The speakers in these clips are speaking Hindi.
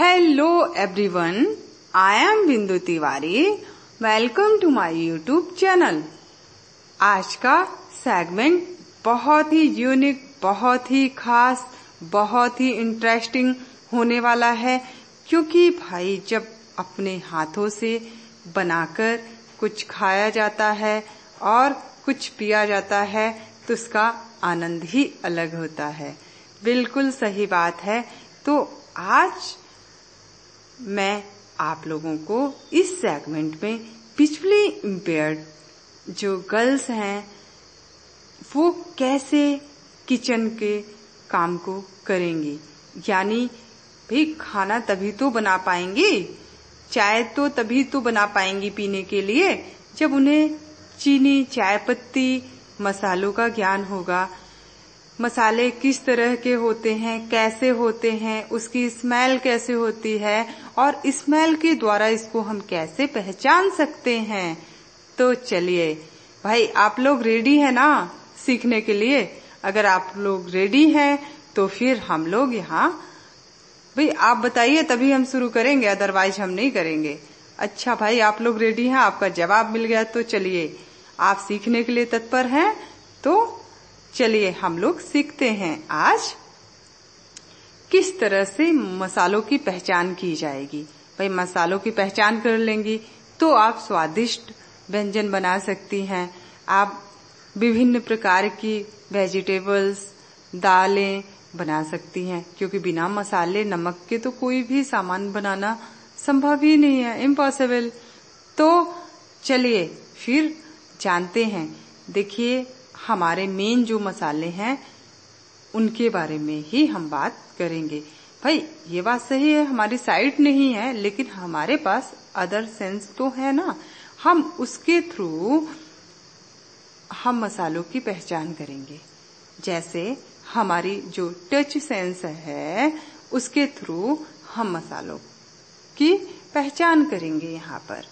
Hello everyone I am Bindu Tiwari welcome to my YouTube channel आज का सेगमेंट बहुत ही यूनिक बहुत ही खास, बहुत ही इंटरेस्टिंग होने वाला है, क्योंकि भाई जब अपने हाथों से बनाकर कुछ खाया जाता है और कुछ पिया जाता है तो उसका आनंद ही अलग होता है। बिल्कुल सही बात है। तो आज मैं आप लोगों को इस सेगमेंट में पिछली इम्पेयर्ड जो गर्ल्स हैं, वो कैसे किचन के काम को करेंगी? यानी, भाई, खाना तभी तो बना पाएँगी? चाय तो तभी तो बना पाएँगी पीने के लिए, जब उन्हें चीनी, चाय पत्ती, मसालों का ज्ञान होगा। मसाले किस तरह के होते हैं, कैसे होते हैं, उसकी स्मेल कैसे होती है और स्मेल के द्वारा इसको हम कैसे पहचान सकते हैं। तो चलिए, भाई आप लोग रेडी है ना सीखने के लिए? अगर आप लोग रेडी हैं तो फिर हम लोग यहाँ, भाई आप बताइए, तभी हम शुरू करेंगे अदरवाइज़ हम नहीं करेंगे। अच्छा भाई, आप लोग रेडी हैं, आपका जवाब मिल गया तो चलिए, आप सीखने के लिए तत्पर हैं तो चलिए हम लोग सीखते हैं आज, किस तरह से मसालों की पहचान की जाएगी। भाई, मसालों की पहचान कर लेंगी तो आप स्वादिष्ट व्यंजन बना सकती हैं। आप विभिन्न प्रकार की वेजिटेबल्स दालें बना सकती हैं, क्योंकि बिना मसाले नमक के तो कोई भी सामान बनाना संभव ही नहीं है इम्पॉसिबल तो चलिए फिर जानते हैं। देखिए हमारे मेन जो मसाले हैं, उनके बारे में ही हम बात करेंगे। भाई, ये बात सही है, हमारी साइट नहीं है, लेकिन हमारे पास अदर सेंस तो है ना। हम उसके थ्रू हम मसालों की पहचान करेंगे। जैसे हमारी जो टच सेंस है, उसके थ्रू हम मसालों की पहचान करेंगे यहाँ पर।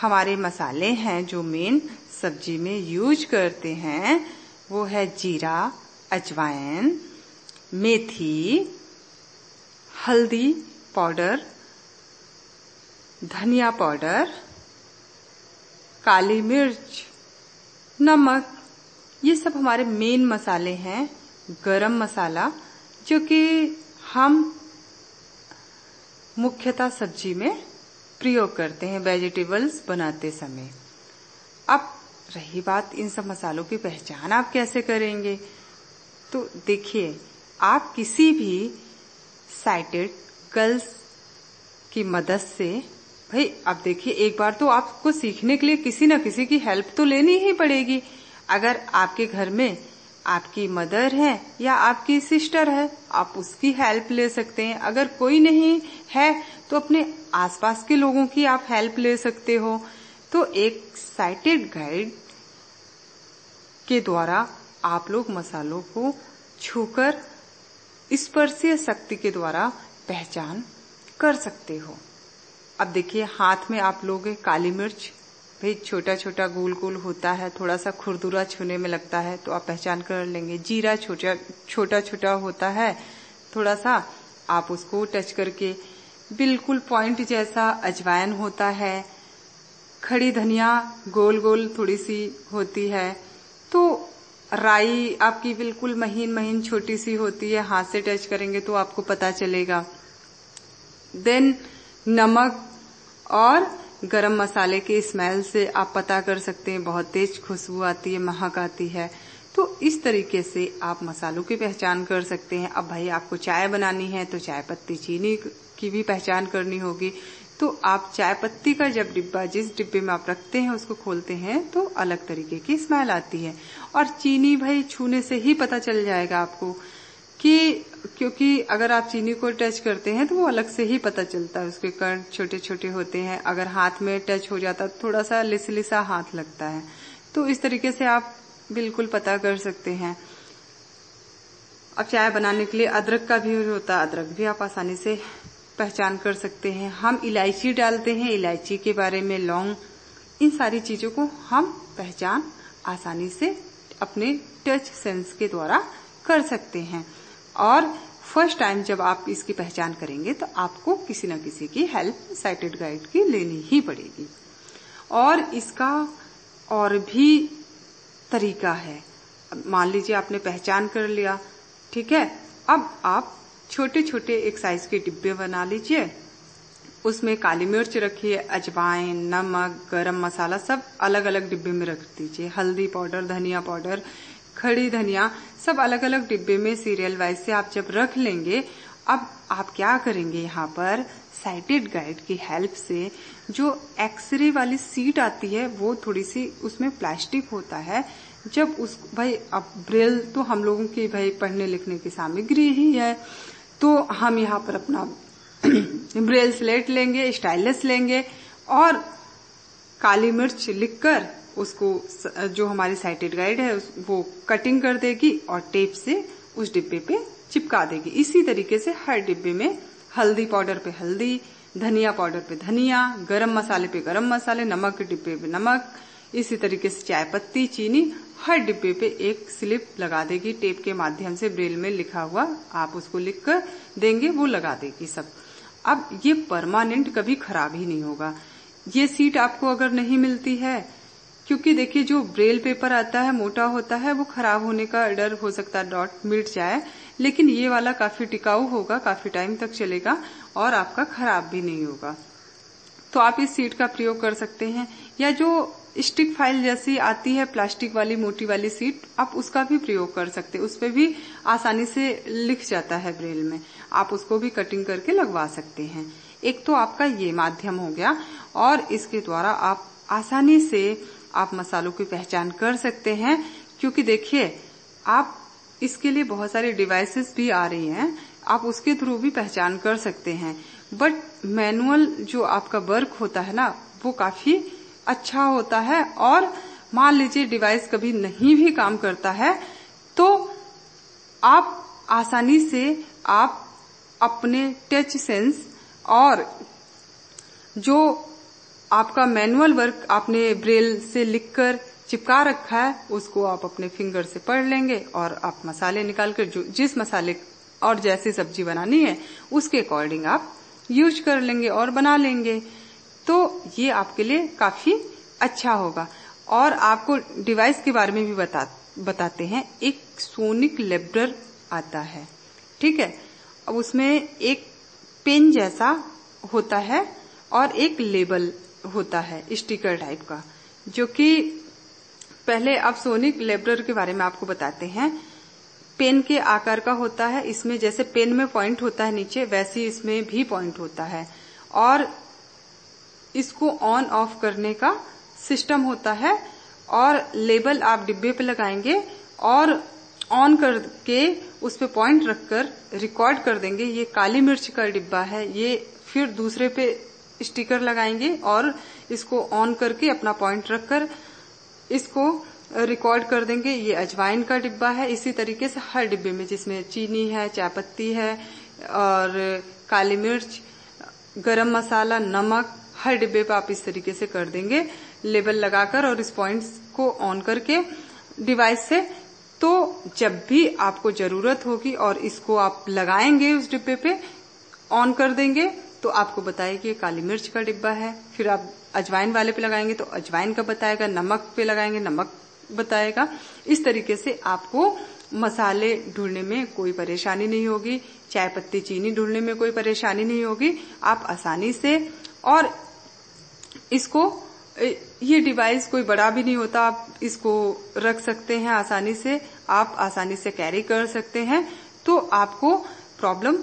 हमारे मसाले हैं जो मेन सब्ज़ी में यूज़ करते हैं, वो है जीरा, अजवाइन, मेथी, हल्दी पाउडर, धनिया पाउडर, काली मिर्च, नमक, ये सब हमारे मेन मसाले हैं, गरम मसाला, जो कि हम मुख्यतः सब्ज़ी में प्रयोग करते हैं वेजिटेबल्स बनाते समय। अब रही बात इन सब मसालों की पहचान आप कैसे करेंगे? तो देखिए, आप किसी भी साइटेड गर्ल्स की मदद से, भाई, अब देखिए, एक बार तो आपको सीखने के लिए किसी न किसी की हेल्प तो लेनी ही पड़ेगी। अगर आपके घर में आपकी मदर है या आपकी सिस्टर है, आप उसकी हेल्प ले सकते हैं। अगर कोई नहीं है तो अपने आसपास के लोगों की आप हेल्प ले सकते हो। तो एक साइटेड गाइड के द्वारा आप लोग मसालों को छूकर स्पर्शीय शक्ति के द्वारा पहचान कर सकते हो। अब देखिए, हाथ में आप लोग काली मिर्च भाई छोटा छोटा गोल गोल होता है थोड़ा सा खुरदुरा छूने में लगता है तो आप पहचान कर लेंगे। जीरा छोटा छोटा छोटा होता है थोड़ा सा आप उसको टच करके, बिल्कुल पॉइंट जैसा अजवाइन होता है, खड़ी धनिया गोल गोल थोड़ी सी होती है तो राई आपकी बिल्कुल महीन महीन छोटी सी होती है, हाथ से टच करेंगे तो आपको पता चलेगा। देन नमक और गरम मसाले के स्मेल से आप पता कर सकते हैं, बहुत तेज खुशबू आती है, महक आती है। तो इस तरीके से आप मसालों की पहचान कर सकते हैं। अब भाई, आपको चाय बनानी है तो चाय पत्ती चीनी की भी पहचान करनी होगी। तो आप चाय पत्ती का जब डिब्बा, जिस डिब्बे में आप रखते हैं, उसको खोलते हैं तो अलग तरीके की स्मेल आती है। और चीनी भाई, छूने से ही पता चल जाएगा आपको। कि क्योंकि अगर आप चीनी को टच करते हैं तो वो अलग से ही पता चलता है, उसके कण छोटे छोटे होते हैं। अगर हाथ में टच हो जाता तो थोड़ा सा लिसलिसा हाथ लगता है। तो इस तरीके से आप बिल्कुल पता कर सकते हैं। अब चाय बनाने के लिए अदरक का भी होता है, अदरक भी आप आसानी से पहचान कर सकते हैं। हम इलायची डालते हैं, इलायची के बारे में लौंग, इन सारी चीज़ों को हम पहचान आसानी से अपने टच सेंस के द्वारा कर सकते हैं। और फ़र्स्ट टाइम जब आप इसकी पहचान करेंगे तो आपको किसी न किसी की हेल्प, साइटेड गाइड की लेनी ही पड़ेगी। और इसका और भी तरीका है। मान लीजिए आपने पहचान कर लिया, ठीक है? अब आप छोटे छोटे एक साइज़ के डिब्बे बना लीजिए। उसमें काली मिर्च रखिए, अजवाइन, नमक, गरम मसाला सब अलग अलग डिब्बे में रख दीजिए। हल्दी पाउडर, धनिया पाउडर खड़ी धनिया, सब अलग अलग डिब्बे में सीरियल वाइज से आप जब रख लेंगे, अब आप क्या करेंगे यहाँ पर? साइटेड गाइड की हेल्प से जो एक्सरे वाली सीट आती है, वो थोड़ी सी उसमें प्लास्टिक होता है। जब उस, भाई, अब ब्रेल तो हम लोगों की, भाई, पढ़ने लिखने की सामग्री ही है। तो हम यहाँ पर अपना ब्रेल स्लेट लेंगे स्टाइलस लेंगे और काली मिर्च लिखकर उसको जो हमारी साइटेड गाइड है वो कटिंग कर देगी और टेप से उस डिब्बे पे चिपका देगी। इसी तरीके से हर डिब्बे में हल्दी पाउडर पे हल्दी, धनिया पाउडर पे धनिया, गरम मसाले पे गरम मसाले, नमक के डिब्बे पे नमक, इसी तरीके से चाय पत्ती, चीनी, हर डिब्बे पे एक स्लिप लगा देगी। टेप के माध्यम से ब्रेल में लिखा हुआ आप उसको लिख कर देंगे, वो लगा देगी सब। अब ये परमानेंट कभी खराब ही नहीं होगा। ये सीट आपको अगर नहीं मिलती है क्योंकि देखिए, जो ब्रेल पेपर आता है, मोटा होता है, वो खराब होने का डर हो सकता है डॉट मिट जाए। लेकिन ये वाला काफ़ी टिकाऊ होगा, काफ़ी टाइम तक चलेगा और आपका खराब भी नहीं होगा। तो आप इस सीट का प्रयोग कर सकते हैं। या जो स्टिक फ़ाइल जैसी आती है प्लास्टिक वाली, मोटी वाली सीट आप उसका भी प्रयोग कर सकते हैं। उस पर भी आसानी से लिख जाता है ब्रेल में। आप उसको भी कटिंग करके लगवा सकते हैं। एक तो आपका ये माध्यम हो गया और इसके द्वारा आप आसानी से आप मसालों की पहचान कर सकते हैं, क्योंकि देखिए, आप इसके लिए बहुत सारी डिवाइसेस भी आ रही हैं, आप उसके थ्रू भी पहचान कर सकते हैं। बट मैनुअल जो आपका वर्क होता है ना, वो काफ़ी अच्छा होता है और मान लीजिए डिवाइस कभी नहीं भी काम करता है तो आप आसानी से आप अपने टच सेंस और जो आपका मैनुअल वर्क आपने ब्रेल से लिखकर चिपका रखा है, उसको आप अपने फिंगर से पढ़ लेंगे और आप मसाले निकाल कर जो, जिस मसाले और जैसी सब्ज़ी बनानी है, उसके अकॉर्डिंग आप यूज़ कर लेंगे और बना लेंगे। तो ये आपके लिए काफ़ी अच्छा होगा। और आपको डिवाइस के बारे में भी बता, बताते हैं, एक सोनिक लेब्रर आता है, ठीक है? अब उसमें एक पेन जैसा होता है और एक लेबल होता है, स्टिकर टाइप का, जो कि पहले आप सोनिक लेब्रर के बारे में आपको बताते हैं। पेन के आकार का होता है, इसमें जैसे पेन में पॉइंट होता है नीचे, वैसे इसमें भी पॉइंट होता है। और इसको ऑन ऑफ़ करने का सिस्टम होता है, और लेबल आप डिब्बे पे लगाएँगे और ऑन करके उस पर पॉइंट रखकर रिकॉर्ड कर देंगे। ये काली मिर्च का डिब्बा है, ये फिर दूसरे पे स्टिकर लगाएँगे और इसको ऑन करके अपना पॉइंट रखकर इसको रिकॉर्ड कर देंगे। ये अजवाइन का डिब्बा है। इसी तरीके से हर डिब्बे में जिसमें चीनी है, चायपत्ती है और काली मिर्च, गरम मसाला, नमक, हर डिब्बे पर आप इस तरीके से कर देंगे लेबल लगाकर और इस पॉइंट्स को ऑन करके डिवाइस से। तो जब भी आपको ज़रूरत होगी और इसको आप लगाएँगे उस डिब्बे पे ऑन कर देंगे। तो आपको बताएगी काली मिर्च का डिब्बा है। फिर आप अजवाइन वाले पे लगाएँगे तो अजवाइन का बताएगा, नमक पे लगाएँगे, नमक बताएगा। इस तरीके से आपको मसाले ढूँढने में कोई परेशानी नहीं होगी चाय पत्ती चीनी ढूँढने में कोई परेशानी नहीं होगी। आप आसानी से और इसको ये डिवाइस कोई बड़ा भी नहीं होता, आप इसको रख सकते हैं आसानी से, आप आसानी से कैरी कर सकते हैं। तो आपको प्रॉब्लम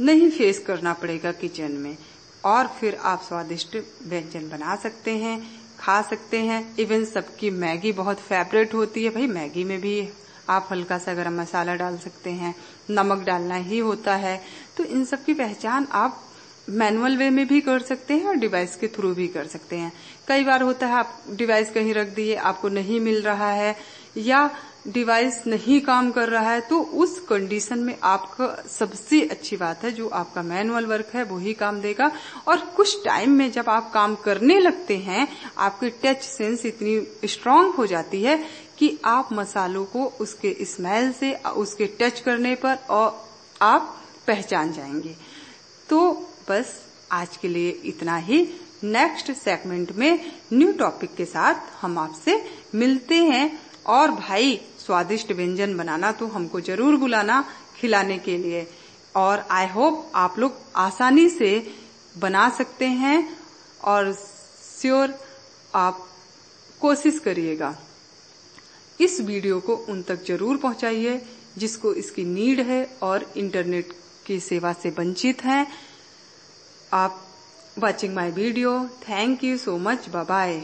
नहीं फेस करना पड़ेगा किचन में। और फिर आप स्वादिष्ट व्यंजन बना सकते हैं, खा सकते हैं। इवन सबकी मैगी बहुत फेवरेट होती है। भाई मैगी में भी आप हल्का सा गरम मसाला डाल सकते हैं। नमक डालना ही होता है। तो इन सब की पहचान आप मैनुअल वे में भी कर सकते हैं और डिवाइस के थ्रू भी कर सकते हैं। कई बार होता है आप डिवाइस कहीं रख दिए, आपको नहीं मिल रहा है। या डिवाइस नहीं काम कर रहा है तो उस कंडीशन में आपका सबसे अच्छी बात है, जो आपका मैनुअल वर्क है वही काम देगा। और कुछ टाइम में जब आप काम करने लगते हैं, आपकी टच सेंस इतनी स्ट्रांग हो जाती है कि आप मसालों को उसके स्मेल से, उसके टच करने पर और आप पहचान जाएँगे। तो बस आज के लिए इतना ही। नेक्स्ट सेगमेंट में न्यू टॉपिक के साथ हम आपसे मिलते हैं। और भाई, स्वादिष्ट व्यंजन बनाना तो हमको ज़रूर बुलाना खिलाने के लिए। और आई होप आप लोग आसानी से बना सकते हैं और श्योर आप कोशिश करिएगा। इस वीडियो को उन तक ज़रूर पहुंचाइए जिसको इसकी नीड है और इंटरनेट की सेवा से वंचित हैं। आप watching my video thank you so much bye